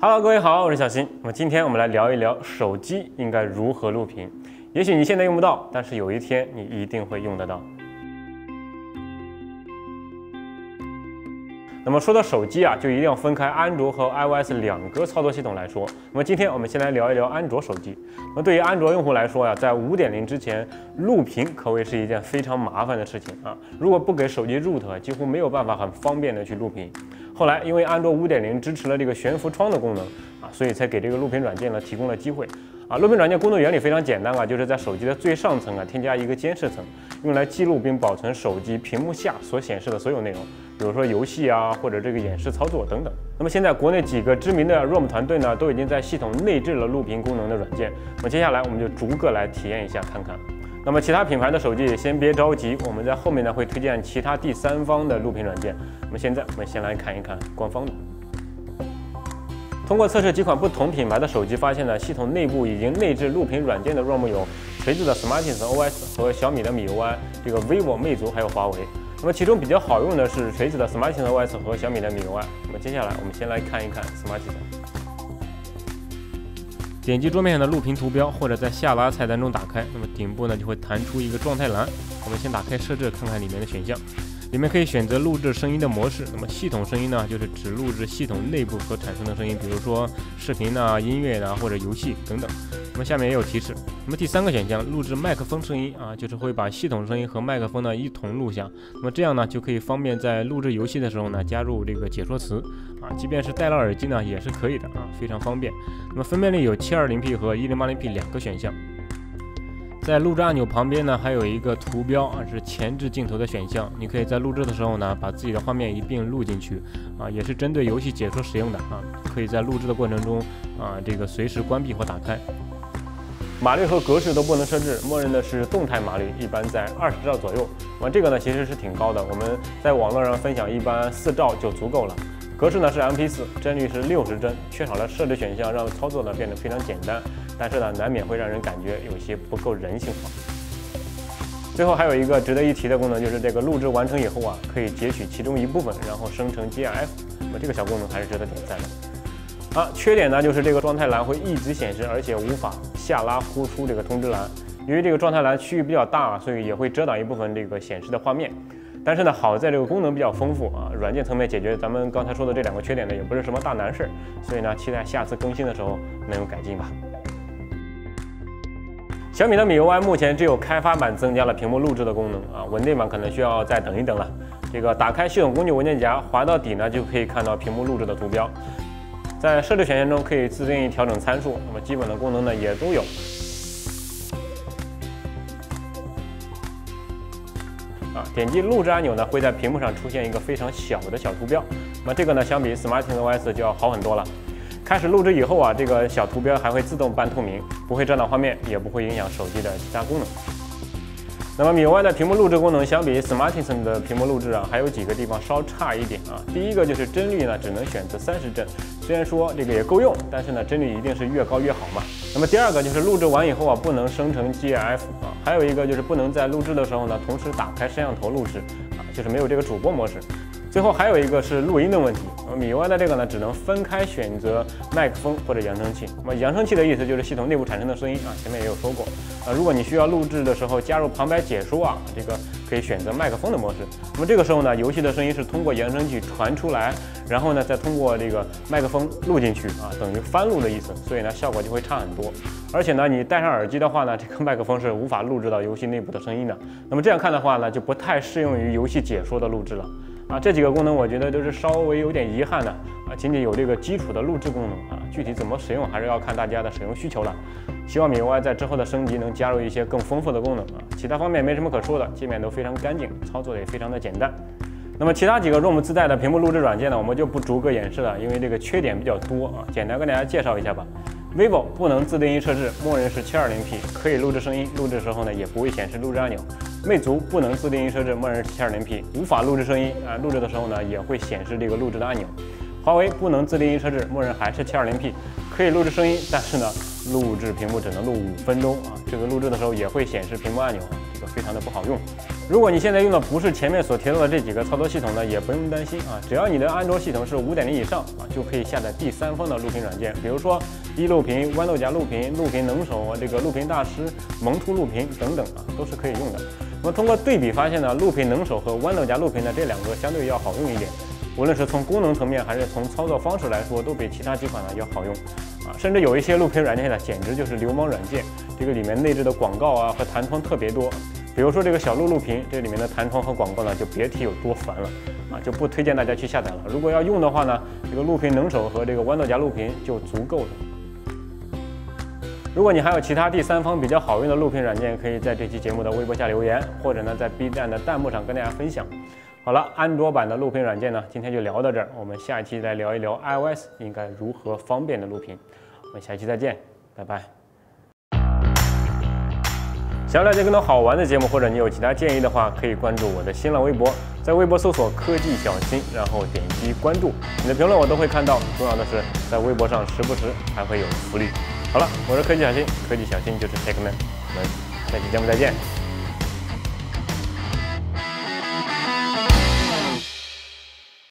Hello，各位好，我是小新。那么今天我们来聊一聊手机应该如何录屏。也许你现在用不到，但是有一天你一定会用得到。那么说到手机啊，就一定要分开安卓和 iOS 两个操作系统来说。那么今天我们先来聊一聊安卓手机。那么对于安卓用户来说呀，在五点零之前录屏可谓是一件非常麻烦的事情啊。如果不给手机 root，几乎没有办法很方便的去录屏。后来因为安卓五点零支持了这个悬浮窗的功能啊，所以才给这个录屏软件呢提供了机会。啊，录屏软件工作原理非常简单啊，就是在手机的最上层啊添加一个监视层，用来记录并保存手机屏幕下所显示的所有内容。比如说游戏啊，或者这个演示操作等等。那么现在国内几个知名的 ROM 团队呢，都已经在系统内置了录屏功能的软件。那么接下来我们就逐个来体验一下看看。那么其他品牌的手机也先别着急，我们在后面呢会推荐其他第三方的录屏软件。那么现在我们先来看一看官方的。通过测试几款不同品牌的手机，发现呢系统内部已经内置录屏软件的 ROM 有锤子的 Smartisan OS 和小米的米 UI，这个 vivo、魅族还有华为。那么其中比较好用的是锤子的 Smartisan OS 和小米的米 UI。那么接下来我们先来看一看 Smartisan。点击桌面上的录屏图标，或者在下拉菜单中打开，那么顶部呢就会弹出一个状态栏。我们先打开设置，看看里面的选项。里面可以选择录制声音的模式。那么系统声音呢，就是只录制系统内部所产生的声音，比如说视频呐、音乐呐或者游戏等等。那么下面也有提示。那么第三个选项，录制麦克风声音啊，就是会把系统声音和麦克风呢一同录下。那么这样呢，就可以方便在录制游戏的时候呢加入这个解说词啊，即便是戴了耳机呢也是可以的啊，非常方便。那么分辨率有 720P 和 1080P 两个选项。在录制按钮旁边呢，还有一个图标啊，是前置镜头的选项。你可以在录制的时候呢，把自己的画面一并录进去啊，也是针对游戏解说使用的啊。可以在录制的过程中啊，这个随时关闭或打开。码率和格式都不能设置，默认的是动态码率，一般在二十兆左右。那这个呢，其实是挺高的。我们在网络上分享，一般四兆就足够了。格式呢是 MP4，帧率是六十帧，缺少了设置选项，让操作呢变得非常简单。但是呢，难免会让人感觉有些不够人性化。最后还有一个值得一提的功能，就是这个录制完成以后啊，可以截取其中一部分，然后生成 GIF。那么这个小功能还是值得点赞的。啊，缺点呢就是这个状态栏会一直显示，而且无法下拉呼出这个通知栏。由于这个状态栏区域比较大，所以也会遮挡一部分这个显示的画面。但是呢，好在这个功能比较丰富啊，软件层面解决咱们刚才说的这两个缺点呢，也不是什么大难事儿。所以呢，期待下次更新的时候能有改进吧。小米的米 UI 目前只有开发版增加了屏幕录制的功能啊，稳定版可能需要再等一等了。这个打开系统工具文件夹，滑到底呢就可以看到屏幕录制的图标。在设置选项中可以自定义调整参数，那么基本的功能呢也都有。啊，点击录制按钮呢会在屏幕上出现一个非常小的小图标，那么这个呢相比 Smartisan OS 就要好很多了。开始录制以后啊，这个小图标还会自动半透明，不会遮挡画面，也不会影响手机的其他功能。那么米 UI 的屏幕录制功能相比 Smartisan 的屏幕录制啊，还有几个地方稍差一点啊。第一个就是帧率呢，只能选择三十帧，虽然说这个也够用，但是呢，帧率一定是越高越好嘛。那么第二个就是录制完以后啊，不能生成 GIF 啊，还有一个就是不能在录制的时候呢，同时打开摄像头录制啊，就是没有这个主播模式。最后还有一个是录音的问题，呃，米 UI 的这个呢，只能分开选择麦克风或者扬声器。那么扬声器的意思就是系统内部产生的声音啊，前面也有说过。啊，如果你需要录制的时候加入旁白解说啊，这个可以选择麦克风的模式。那么这个时候呢，游戏的声音是通过扬声器传出来，然后呢再通过这个麦克风录进去啊，等于翻录的意思，所以呢效果就会差很多。而且呢，你戴上耳机的话呢，这个麦克风是无法录制到游戏内部的声音的。那么这样看的话呢，就不太适用于游戏解说的录制了。啊，这几个功能我觉得都是稍微有点遗憾的啊，仅仅有这个基础的录制功能啊，具体怎么使用还是要看大家的使用需求了。希望米 UI 在之后的升级能加入一些更丰富的功能啊，其他方面没什么可说的，界面都非常干净，操作也非常的简单。那么其他几个 ROM 自带的屏幕录制软件呢，我们就不逐个演示了，因为这个缺点比较多啊，简单跟大家介绍一下吧。vivo 不能自定义设置，默认是 720P，可以录制声音，录制时候呢也不会显示录制按钮。魅族不能自定义设置，默认是 720P，无法录制声音啊，录制的时候呢也会显示这个录制的按钮。华为不能自定义设置，默认还是 720P，可以录制声音，但是呢录制屏幕只能录五分钟啊，这个录制的时候也会显示屏幕按钮，这个非常的不好用。如果你现在用的不是前面所提到的这几个操作系统呢，也不用担心啊，只要你的安卓系统是五点零以上啊，就可以下载第三方的录屏软件，比如说一录屏、豌豆荚录屏、录屏能手、这个录屏大师、萌兔录屏等等啊，都是可以用的。那么通过对比发现呢，录屏能手和豌豆荚录屏呢这两个相对要好用一点，无论是从功能层面还是从操作方式来说，都比其他几款呢要好用啊。甚至有一些录屏软件呢，简直就是流氓软件，这个里面内置的广告啊和弹窗特别多。比如说这个小鹿录屏，这里面的弹窗和广告呢，就别提有多烦了啊，就不推荐大家去下载了。如果要用的话呢，这个录屏能手和这个豌豆荚录屏就足够了。如果你还有其他第三方比较好用的录屏软件，可以在这期节目的微博下留言，或者呢在 B 站的弹幕上跟大家分享。好了，安卓版的录屏软件呢，今天就聊到这儿，我们下一期再聊一聊 iOS 应该如何方便的录屏。我们下期再见，拜拜。想要了解更多好玩的节目，或者你有其他建议的话，可以关注我的新浪微博，在微博搜索“科技小新”，然后点击关注，你的评论我都会看到。重要的是，在微博上时不时还会有福利。好了，我是科技小新，科技小新就是 Take Man，我们下期节目再见。